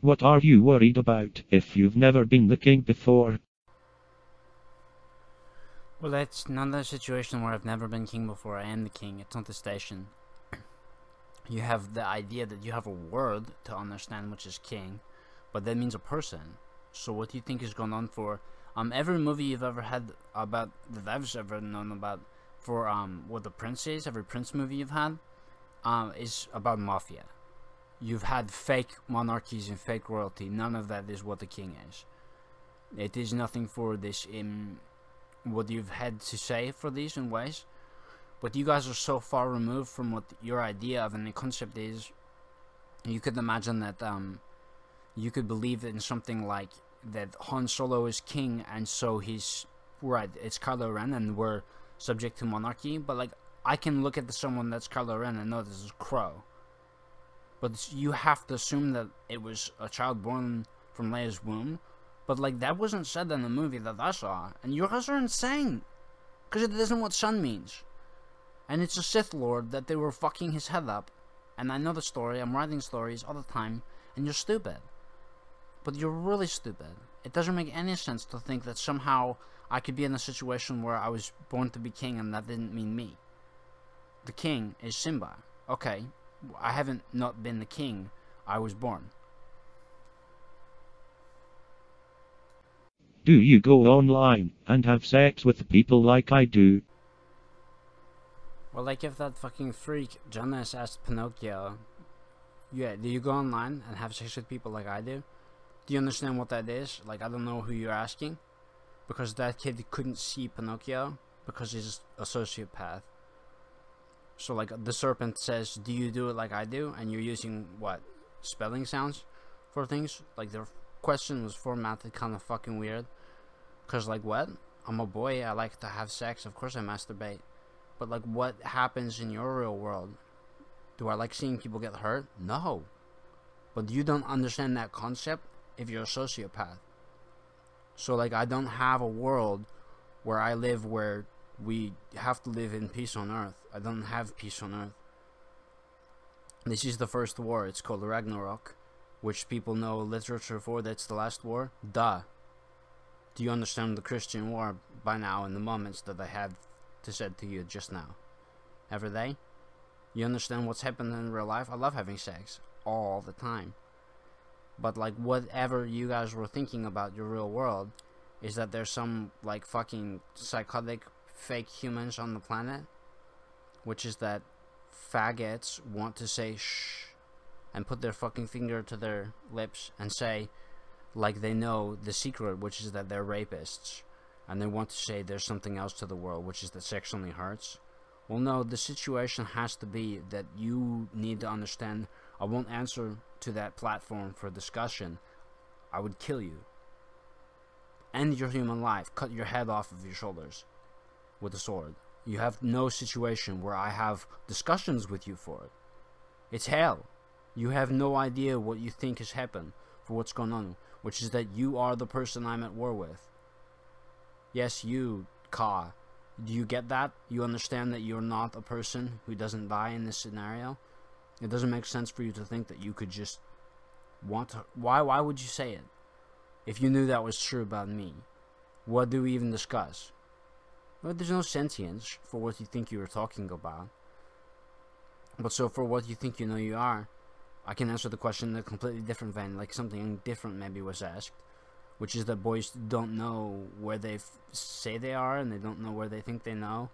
What are you worried about if you've never been the king before? Well, that's not a situation where I've never been king before. I am the king. It's not the station. you have the idea that you have a word to understand, which is king, but that means a person. So what do you think is going on for um every movie you've ever had about that I've ever known about for um what the prince is? Every prince movie you've had um is about mafia. You've had fake monarchies and fake royalty. None of that is what the king is. It is nothing for this in what you've had to say for these in ways. But you guys are so far removed from what your idea of any concept is. You could imagine that um, you could believe in something like that Han Solo is king, and so he's right. It's Kylo Ren, and we're subject to monarchy. But like, I can look at someone that's Kylo Ren and know this is Crow. But you have to assume that it was a child born from Leia's womb but like that wasn't said in the movie that I saw, and you guys are insane, because it isn't what son means, and it's a Sith Lord that they were fucking his head up, and I know the story. I'm writing stories all the time, and you're stupid, but you're really stupid. It doesn't make any sense to think that somehow I could be in a situation where I was born to be king, and that didn't mean me. The king is Simba. Okay, I haven't not been the king. I was born. Do you go online and have sex with people like I do? Well, like if that fucking freak Jonas asked Pinocchio, yeah, do you go online and have sex with people like I do? Do you understand what that is? Like, I don't know who you're asking. Because that kid couldn't see Pinocchio because he's a sociopath. So, like, the serpent says, Do you do it like I do? And you're using, what, spelling sounds for things? Like, the question was formatted kind of fucking weird. Cause like what? I'm a boy. I like to have sex. Of course I masturbate. But like, what happens in your real world? Do I like seeing people get hurt? No. But you don't understand that concept if you're a sociopath. So like, I don't have a world where I live where we have to live in peace on Earth. I don't have peace on Earth. This is the first war. It's called Ragnarok, which people know literature for. That's the last war. Duh. Do you understand the Christian war by now in the moments that I had to said to you just now? Every day? You understand what's happened in real life? I love having sex all the time. But like whatever you guys were thinking about your real world is that there's some like fucking psychotic fake humans on the planet which is that faggots want to say shh and put their fucking finger to their lips and say like they know the secret, which is that they're rapists, and they want to say there's something else to the world, which is that sex only hurts. Well, no, the situation has to be that you need to understand. I won't answer to that platform for discussion. I would kill you. End your human life. Cut your head off of your shoulders with a sword. You have no situation where I have discussions with you for it. It's hell. You have no idea what you think has happened for what's going on which is that you are the person I'm at war with. Yes, you, Ka. Do you get that? You understand that you're not a person who doesn't die in this scenario? It doesn't make sense for you to think that you could just want to. Why, why would you say it? If you knew that was true about me, what do we even discuss? Well, there's no sentience for what you think you are talking about. But so for what you think you know you are, I can answer the question in a completely different vein, like something different maybe was asked, which is that boys don't know where they say they are and they don't know where they think they know,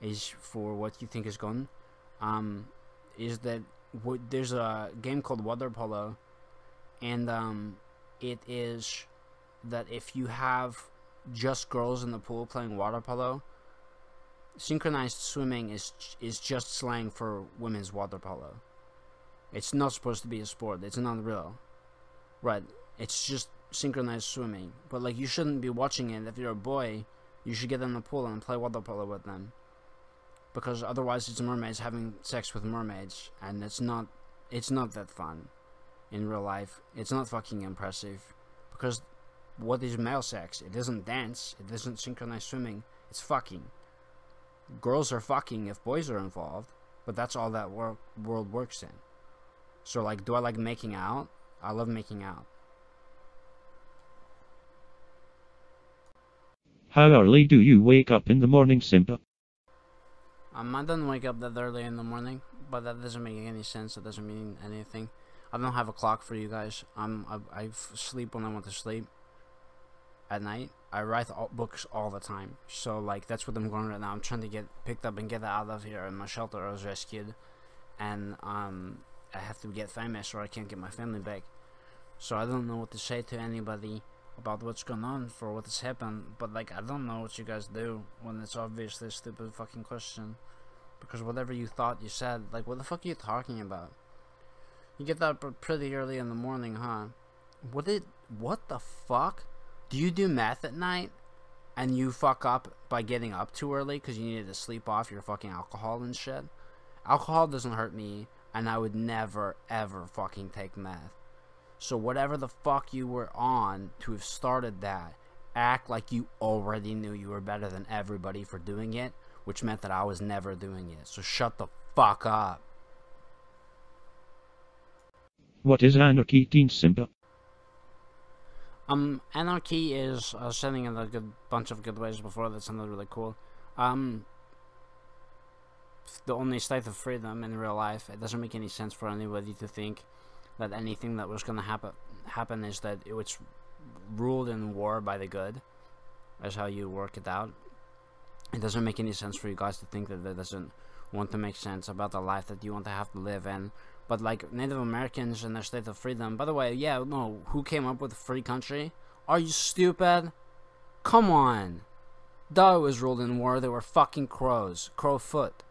is for what you think is gone. Um, is that what? there's a game called water polo, and um, it is that if you have just girls in the pool playing water polo, synchronized swimming is is just slang for women's water polo. It's not supposed to be a sport. It's not real. Right. It's just synchronized swimming. But like you shouldn't be watching it if you're a boy. You should get in the pool and play water polo with them. Because otherwise it's mermaids having sex with mermaids and it's not it's not that fun in real life. It's not fucking impressive. Because what is male sex? It isn't dance, it isn't synchronized swimming, it's fucking. Girls are fucking if boys are involved, but that's all that wor world works in. So like, do I like making out? I love making out. How early do you wake up in the morning, Simba? Um, I don't wake up that early in the morning, but that doesn't make any sense. It doesn't mean anything. I don't have a clock for you guys. I'm I, I sleep when I want to sleep. At night, I write all, books all the time. So like that's what I'm going right now. I'm trying to get picked up and get out of here. In my shelter, I was rescued, and um, I have to get famous or I can't get my family back. So I don't know what to say to anybody about what's going on for what has happened. But like I don't know what you guys do when it's obviously a stupid fucking question. Because whatever you thought you said, like what the fuck are you talking about? You get that pretty early in the morning, huh? What did what the fuck? Do you do math at night and you fuck up by getting up too early because you needed to sleep off your fucking alcohol and shit? Alcohol doesn't hurt me, and I would never ever fucking take meth. So whatever the fuck you were on to have started that, act like you already knew you were better than everybody for doing it, which meant that I was never doing it. So shut the fuck up. What is anarchy, Teen Simba? Um, anarchy is uh, setting in a good bunch of good ways before that sounded really cool. Um, the only state of freedom in real life. It doesn't make any sense for anybody to think that anything that was going to happen happen is that it was ruled in war by the good. That's how you work it out. It doesn't make any sense for you guys to think that that doesn't want to make sense about the life that you want to have to live in. But like Native Americans and their state of freedom. By the way, yeah, no, who came up with free country? Are you stupid? Come on. Duh, was ruled in war. They were fucking crows. Crowfoot.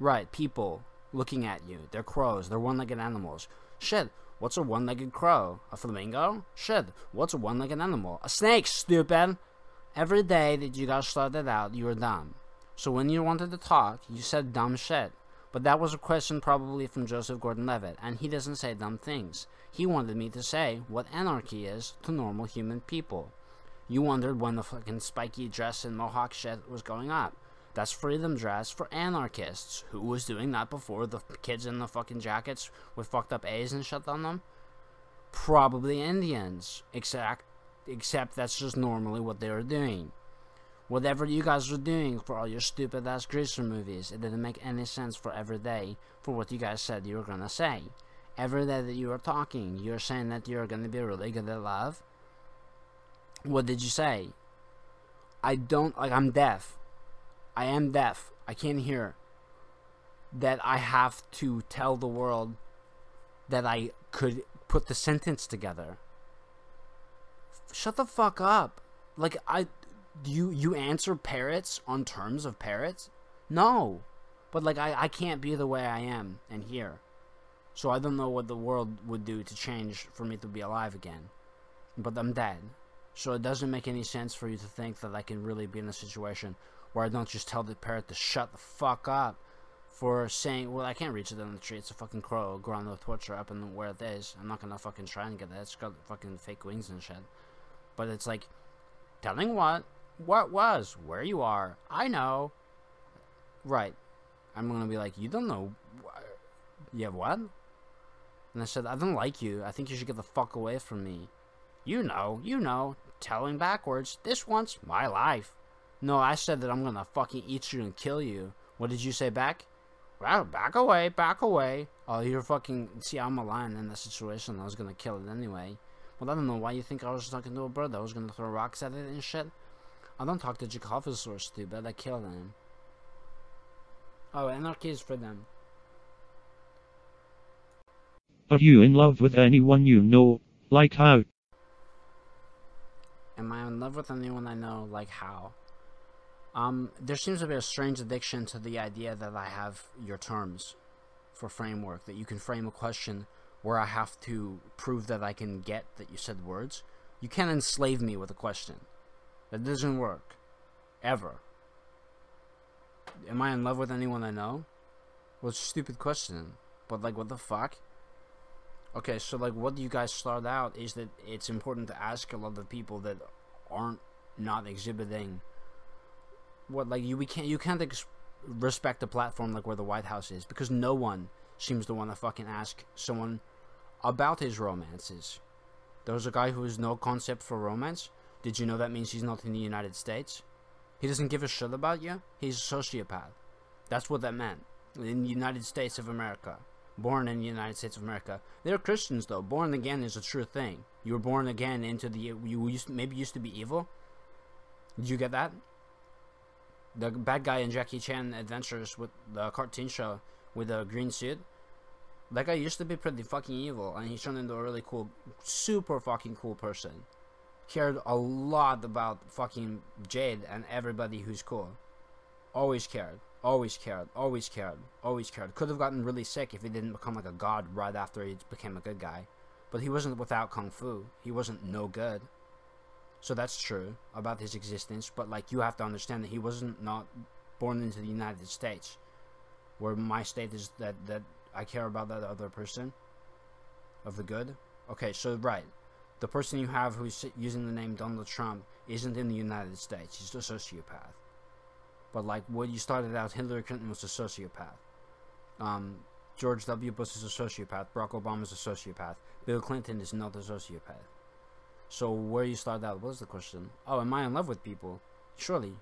Right, people looking at you. They're crows. They're one-legged animals. Shit, what's a one-legged crow? A flamingo? Shit, what's a one-legged animal? A snake, stupid! Every day that you guys started out, you were dumb. So when you wanted to talk, you said dumb shit. But that was a question probably from Joseph Gordon-Levitt, and he doesn't say dumb things. He wanted me to say what anarchy is to normal human people. You wondered when the fucking spiky dress and mohawk shit was going up. That's freedom dress for anarchists. Who was doing that before the kids in the fucking jackets with fucked up A's and shit on them? Probably Indians. Except, except that's just normally what they were doing. Whatever you guys were doing for all your stupid ass greaser movies, it didn't make any sense for every day for what you guys said you were gonna say. Every day that you were talking, you were saying that you were gonna be really good at love. What did you say? I don't, like, I'm deaf. I am deaf. I can't hear. That I have to tell the world that I could put the sentence together. Shut the fuck up. Like I you you answer parrots on terms of parrots? No. But like I, I can't be the way I am and here. So I don't know what the world would do to change for me to be alive again. But I'm dead. So it doesn't make any sense for you to think that I can really be in a situation where I don't just tell the parrot to shut the fuck up for saying, well, I can't reach it on the tree. It's a fucking crow growing the torture up and where it is. I'm not gonna fucking try and get that. It's got fucking fake wings and shit. But it's like, telling what? What was? Where you are? I know. Right. I'm gonna be like, you don't know. You have what? And I said, I don't like you. I think you should get the fuck away from me. You know, you know. Telling backwards. This one's my life. No, I said that I'm gonna fucking eat you and kill you. What did you say back? Well, back away, back away. Oh, you're fucking. See, I'm a lion in that situation. I was gonna kill it anyway. Well, I don't know why you think I was talking to a bird. I was gonna throw rocks at it and shit. I don't talk to Jacophosaurus, stupid. I kill them. Oh, anarchy is for them. Are you in love with anyone you know? Like how? Am I in love with anyone I know? Like how? Um, there seems to be a strange addiction to the idea that I have your terms for framework, that you can frame a question where I have to prove that I can get that you said words. You can't enslave me with a question. That doesn't work. Ever. Am I in love with anyone I know? Well, stupid question. But, like, what the fuck? Okay, so, like, what you guys start out is that it's important to ask a lot of people that aren't not exhibiting what like you we can't you can't respect a platform like where the White House is because no one seems to want to fucking ask someone about his romances. There's a guy who has no concept for romance. Did you know that means he's not in the United States? He doesn't give a shit about you. He's a sociopath. That's what that meant. In the United States of America. Born in the United States of America. They're Christians though. Born again is a true thing. You were born again into the you used maybe used to be evil. Did you get that? The bad guy in Jackie Chan Adventures with the cartoon show with a green suit. That guy used to be pretty fucking evil, and he turned into a really cool, super fucking cool person. Cared a lot about fucking Jade and everybody who's cool. Always cared, always cared, always cared, always cared. Could have gotten really sick if he didn't become like a god right after he became a good guy. But he wasn't without kung fu. He wasn't no good. So that's true about his existence, but like you have to understand that he wasn't not born into the United States, where my state is that that I care about that other person of the good. Okay, so right, the person you have who's using the name Donald Trump isn't in the United States. He's a sociopath. But like when you started out, Hillary Clinton was a sociopath. Um, George W. Bush is a sociopath. Barack Obama is a sociopath. Bill Clinton is not a sociopath. So where you start out? What was the question? Oh, am I in love with people? Surely.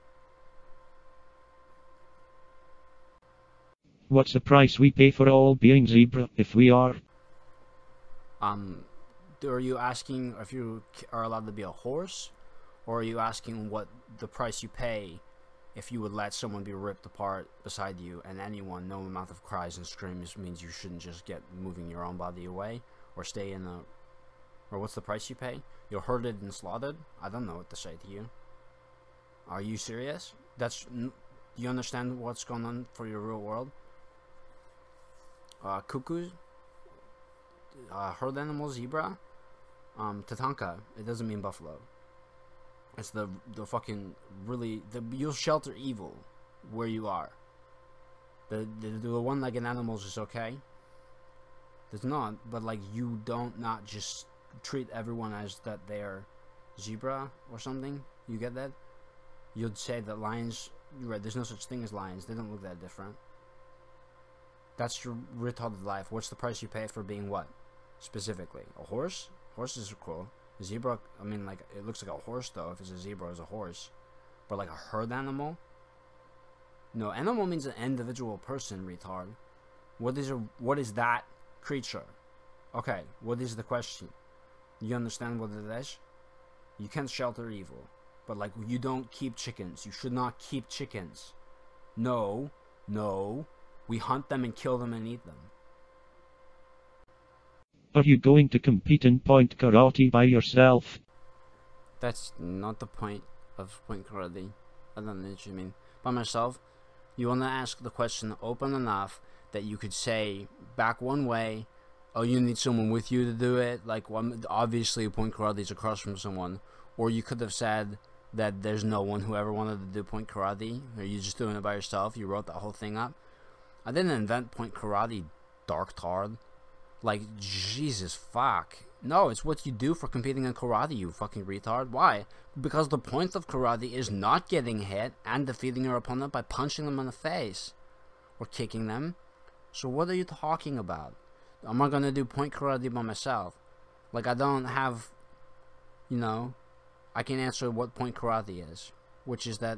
What's the price we pay for all being zebra, if we are? Um, are you asking if you are allowed to be a horse? Or are you asking what the price you pay if you would let someone be ripped apart beside you and anyone, no amount of cries and screams means you shouldn't just get moving your own body away or stay in a or what's the price you pay? You're herded and slaughtered? I don't know what to say to you. Are you serious? That's. Do you understand what's going on for your real world? Uh, cuckoos? Uh, herd animal zebra? Um, Tatanka. It doesn't mean buffalo. It's the the fucking really the you'll shelter evil where you are. The the, the one an animals is okay. There's not, but like you don't not just treat everyone as that they're zebra or something. You get that? You'd say that lions. you Right? There's no such thing as lions. They don't look that different. That's your retarded life. What's the price you pay for being what? Specifically, a horse. Horses are cool. Zebra. I mean, like it looks like a horse though. If it's a zebra, it's a horse. But like a herd animal. No, animal means an individual person, retard. What is a what is that creature? Okay, what is the question? You understand what it is? You can't shelter evil. But like you don't keep chickens. You should not keep chickens. No, no. We hunt them and kill them and eat them. Are you going to compete in point karate by yourself? That's not the point of point karate. I don't know what you mean. By myself, you want to ask the question open enough that you could say back one way oh, you need someone with you to do it. Like, well, obviously, point karate is across from someone. Or you could have said that there's no one who ever wanted to do point karate. Or you just doing it by yourself. You wrote that whole thing up. I didn't invent point karate, dark tard. Like, Jesus fuck. No, it's what you do for competing in karate, you fucking retard. Why? Because the point of karate is not getting hit and defeating your opponent by punching them in the face. Or kicking them. So what are you talking about? I'm not gonna do point karate by myself. Like I don't have, you know, I can answer what point karate is, which is that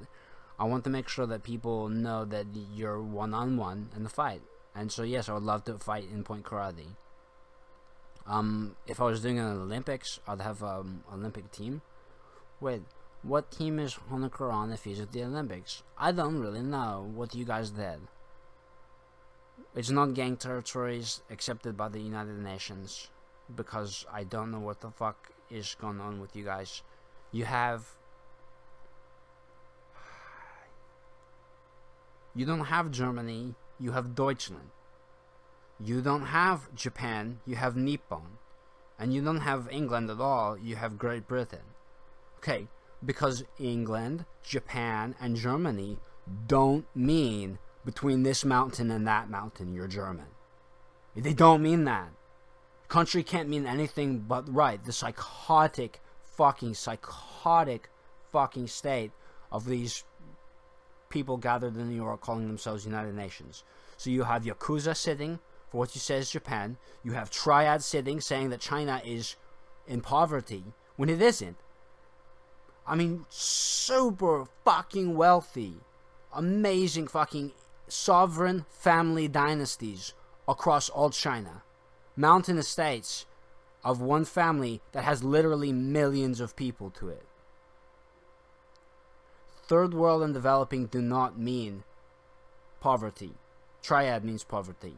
I want to make sure that people know that you're one on one in the fight. And so yes, I would love to fight in point karate. Um, if I was doing an Olympics, I'd have um Olympic team. Wait, what team is Honoka on if he's at the Olympics? I don't really know what you guys did. It's not gang territories accepted by the United Nations because I don't know what the fuck is going on with you guys. You have. You don't have Germany, you have Deutschland. You don't have Japan, you have Nippon. And you don't have England at all, you have Great Britain. Okay, because England, Japan, and Germany don't mean between this mountain and that mountain, you're German. They don't mean that. Country can't mean anything but right. The psychotic, fucking psychotic, fucking state of these people gathered in New York calling themselves United Nations. So you have Yakuza sitting for what you say is Japan. You have Triad sitting saying that China is in poverty when it isn't. I mean, super fucking wealthy, amazing fucking sovereign family dynasties across all China. Mountain estates of one family that has literally millions of people to it. Third world and developing do not mean poverty. Triad means poverty.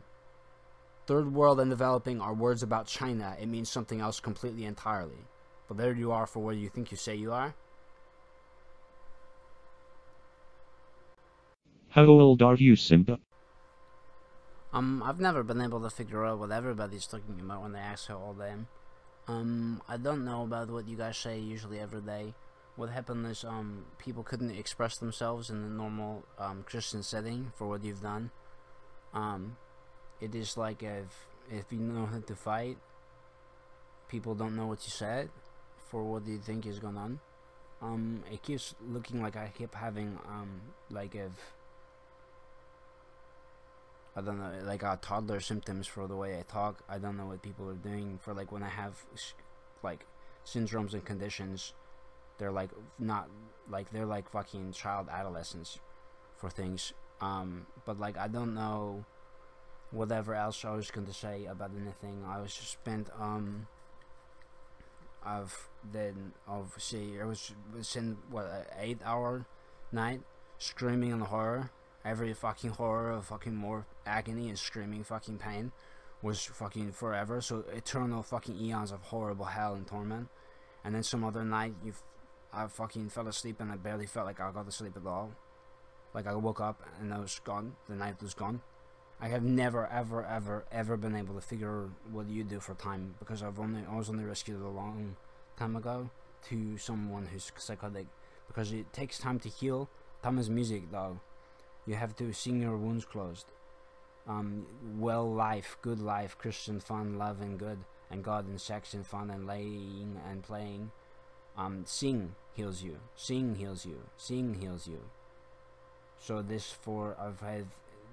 Third world and developing are words about China. It means something else completely entirely. But there you are for where you think you say you are. How old are you, Simba? Um, I've never been able to figure out what everybody's talking about when they ask how old I am. Um, I don't know about what you guys say usually every day. What happened is, um, people couldn't express themselves in the normal, um, Christian setting for what you've done. Um, it is like if, if you know how to fight, people don't know what you said for what you think is going on. Um, it keeps looking like I keep having, um, like if I don't know, like a toddler symptoms for the way I talk. I don't know what people are doing for like when I have like syndromes and conditions. They're like not like they're like fucking child adolescents for things. Um, but like I don't know whatever else I was going to say about anything. I was just spent um. I've then obviously I was was in what an eight hour night screaming in the horror every fucking horror of fucking more agony and screaming fucking pain was fucking forever. So eternal fucking eons of horrible hell and torment. And then some other night, you, I fucking fell asleep and I barely felt like I got to sleep at all. Like I woke up and I was gone. The night was gone. I have never, ever, ever, ever been able to figure what you do for time because I've only, I was only rescued a long time ago to someone who's psychotic because it takes time to heal. Time is music, though. You have to sing your wounds closed. Um, well life, good life, Christian fun, love and good, and God and sex and fun and laying and playing. Um, sing heals you. Sing heals you. Sing heals you. So this for I've had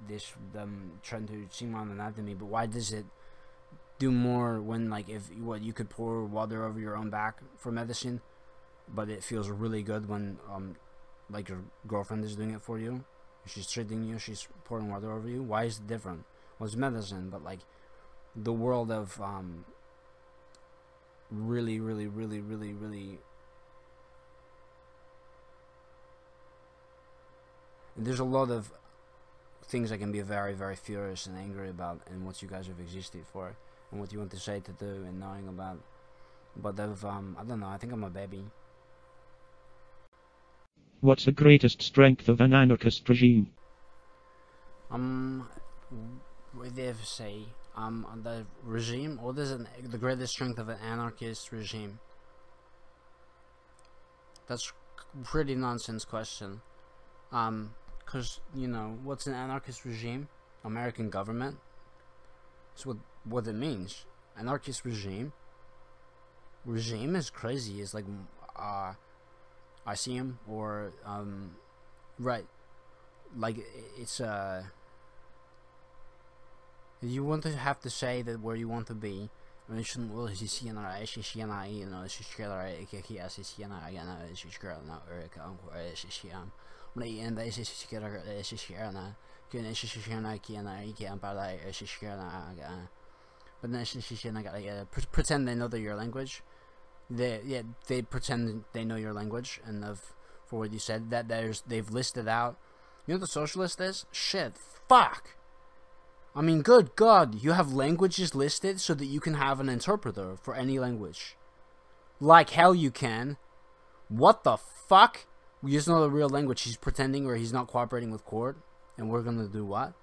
this them trying to sing on anatomy, but why does it do more when like if what you could pour water over your own back for medicine, but it feels really good when um like your girlfriend is doing it for you she's treating you, she's pouring water over you. Why is it different? Well, medicine, but like the world of um, really, really, really, really, really. There's a lot of things I can be very, very furious and angry about, and what you guys have existed for, and what you want to say to do, and knowing about. But of um, I don't know. I think I'm a baby. What's the greatest strength of an anarchist regime? Um, what they say? Um, the regime. What is an, the greatest strength of an anarchist regime? That's pretty nonsense question. Um, cause you know what's an anarchist regime? American government. That's what what it means. Anarchist regime. Regime is crazy. It's like uh I see him, or um, right, like it's uh, you want to have to say that where you want to be. Men shouldn't well is tjänar är tjänar you know tjänar är kiki är tjänar gärna är tjänar är kan är tjänar men det enda är tjänar är tjänar kun är tjänar kina är kan bara är tjänar but then tjänar uh, pretend they know your language. They yeah they pretend they know your language and of for what you said that there's they've listed out. You know what the socialist is? Shit fuck. I mean good god you have languages listed so that you can have an interpreter for any language. Like hell you can. What the fuck we just know the real language he's pretending or he's not cooperating with court and we're gonna do what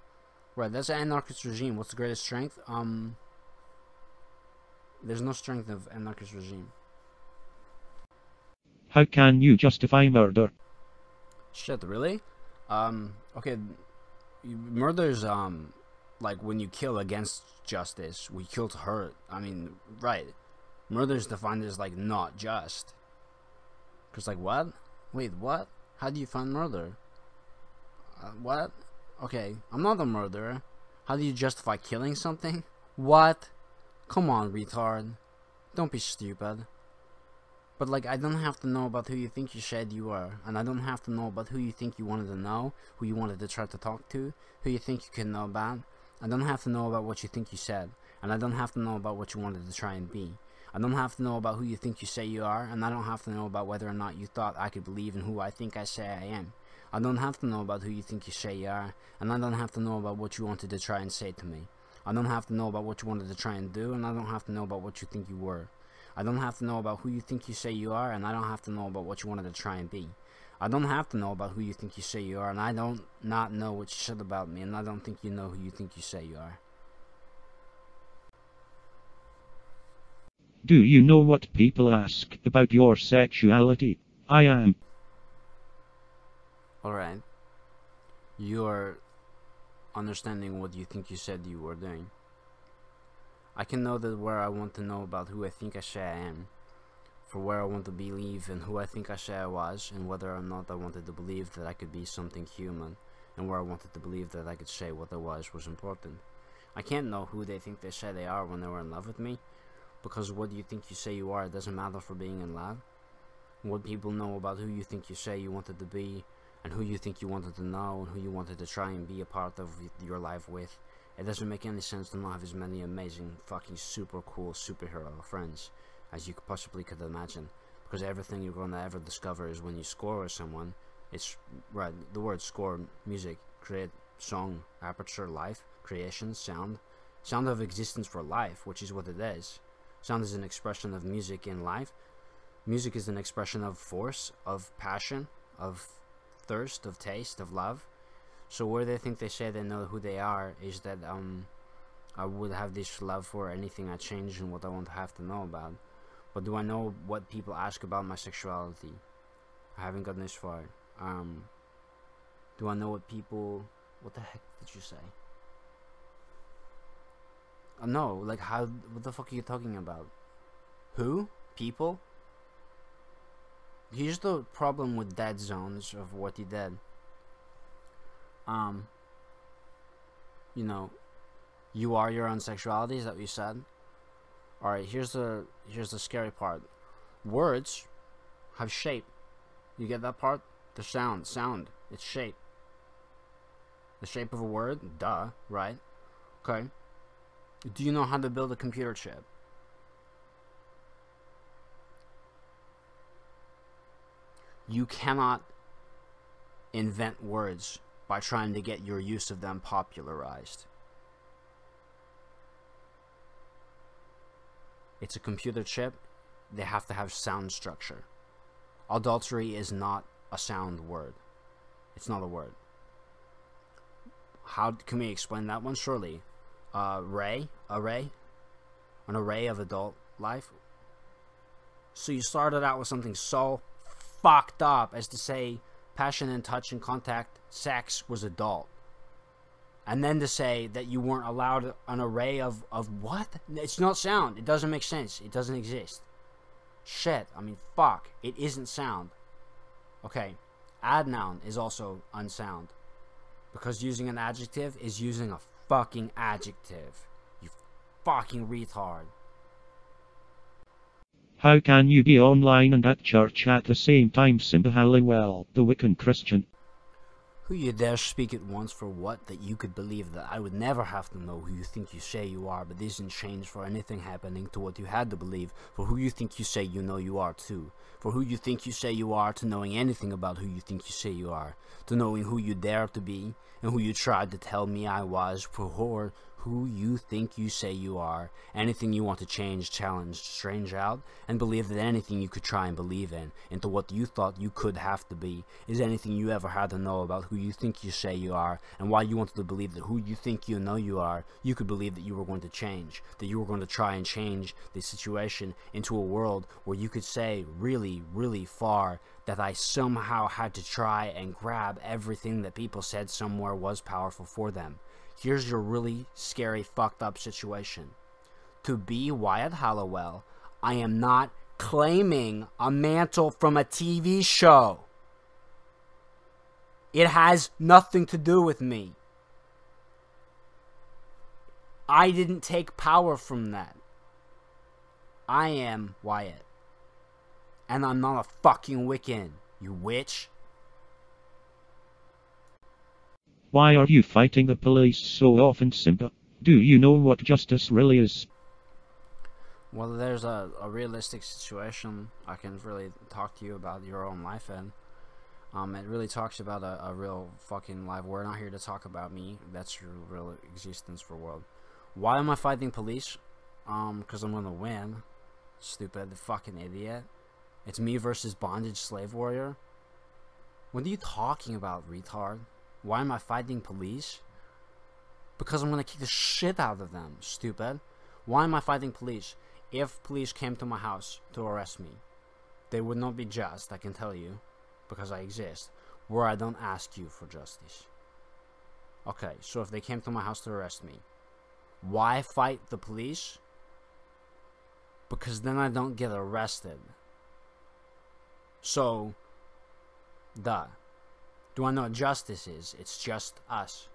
right that's an anarchist regime what's the greatest strength um there's no strength of anarchist regime how can you justify murder? Shit, really? Um, okay, murder's, um, like when you kill against justice, we kill to hurt. I mean, right. Murder's defined as, like, not just. Cause, like, what? Wait, what? How do you find murder? Uh, what? Okay, I'm not a murderer. How do you justify killing something? What? Come on, retard. Don't be stupid. But like, I don't have to know about who you think you said you were, and I don't have to know about who you think you wanted to know, who you wanted to try to talk to, who you think you can know about. I don't have to know about what you think you said, and I don't have to know about what you wanted to try and be. I don't have to know about who you think you say you are, and I don't have to know about whether or not you thought I could believe in who I think I say I am. I don't have to know about who you think you say you are, and I don't have to know about what you wanted to try and say to me. I don't have to know about what you wanted to try and do, and I don't have to know about what you think you were. I don't have to know about who you think you say you are, and I don't have to know about what you wanted to try and be. I don't have to know about who you think you say you are, and I don't not know what you said about me, and I don't think you know who you think you say you are. Do you know what people ask about your sexuality? I am. Alright. You're understanding what you think you said you were doing. I can know that where I want to know about who I think I say I am, for where I want to believe and who I think I say I was, and whether or not I wanted to believe that I could be something human, and where I wanted to believe that I could say what I was was important. I can't know who they think they say they are when they were in love with me, because what you think you say you are doesn't matter for being in love. What people know about who you think you say you wanted to be, and who you think you wanted to know, and who you wanted to try and be a part of your life with, it doesn't make any sense to not have as many amazing, fucking super cool superhero friends as you possibly could imagine. Because everything you're going to ever discover is when you score with someone. It's, right, the word score, music, create, song, aperture, life, creation, sound. Sound of existence for life, which is what it is. Sound is an expression of music in life. Music is an expression of force, of passion, of thirst, of taste, of love. So where they think they say they know who they are is that um I would have this love for anything I change and what I want to have to know about. But do I know what people ask about my sexuality? I haven't gotten this far. Um do I know what people what the heck did you say? No, like how what the fuck are you talking about? Who? People? Here's the problem with dead zones of what he did um, you know, you are your own sexuality. Is that what you said? All right. Here's the here's the scary part. Words have shape. You get that part? The sound, sound. It's shape. The shape of a word. Duh. Right. Okay. Do you know how to build a computer chip? You cannot invent words by trying to get your use of them popularized. It's a computer chip, they have to have sound structure. Adultery is not a sound word. It's not a word. How can we explain that one? Surely. Uh, ray, array, an array of adult life. So you started out with something so fucked up as to say passion and touch and contact, sex was adult. And then to say that you weren't allowed an array of, of what? It's not sound. It doesn't make sense. It doesn't exist. Shit. I mean, fuck. It isn't sound. Okay. Adnoun is also unsound. Because using an adjective is using a fucking adjective. You fucking retard. How can you be online and at church at the same time? Simba Halliwell, the Wiccan Christian. Who you dare speak at once for what that you could believe that I would never have to know who you think you say you are, but this isn't change for anything happening to what you had to believe, for who you think you say you know you are too, for who you think you say you are to knowing anything about who you think you say you are, to knowing who you dare to be, and who you tried to tell me I was, for who, who you think you say you are, anything you want to change, challenge, strange out, and believe that anything you could try and believe in, into what you thought you could have to be, is anything you ever had to know about who you think you say you are, and why you wanted to believe that who you think you know you are, you could believe that you were going to change, that you were going to try and change the situation into a world where you could say really, really far that I somehow had to try and grab everything that people said somewhere was powerful for them. Here's your really scary, fucked up situation. To be Wyatt Halliwell, I am not claiming a mantle from a TV show. It has nothing to do with me. I didn't take power from that. I am Wyatt. And I'm not a fucking Wiccan, you witch. Why are you fighting the police so often, Simba? Do you know what justice really is? Well, there's a, a realistic situation I can really talk to you about your own life in. Um, it really talks about a, a real fucking life. We're not here to talk about me. That's your real existence for world. Why am I fighting police? Um, because I'm gonna win. Stupid fucking idiot. It's me versus bondage slave warrior. What are you talking about, retard? Why am I fighting police? Because I'm gonna kick the shit out of them, stupid. Why am I fighting police? If police came to my house to arrest me, they would not be just, I can tell you, because I exist, where I don't ask you for justice. Okay, so if they came to my house to arrest me, why fight the police? Because then I don't get arrested. So, duh. Do I know what justice is? It's just us.